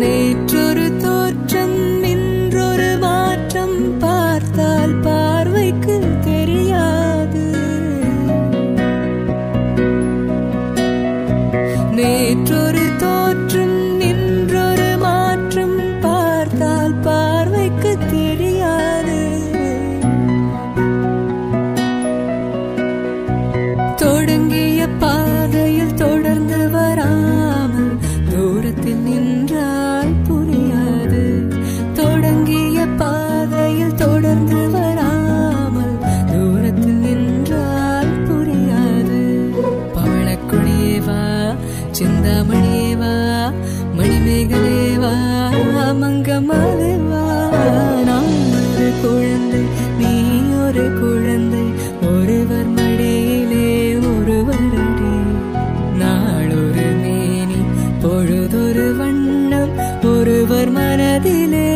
நேற்றொரு தோற்றம் இன்றொரு மாற்றம் பார்த்தால் பார்வைக்கு தெரியாது. நேற்றொரு தோற்றம் இன்றொரு மாற்றம் பார்த்தால் பார்வைக்கு தெரியாது. சிந்தாமணியேவா மணிமேகலேவா மங்கம்மாதேவா நான் ஒரு குழந்தை நீ ஒரு குழந்தை ஒருவர் மடியிலே ஒருவரடி நாளொரு மேனி பொழுதொரு வண்ணம் ஒருவர் மனதிலே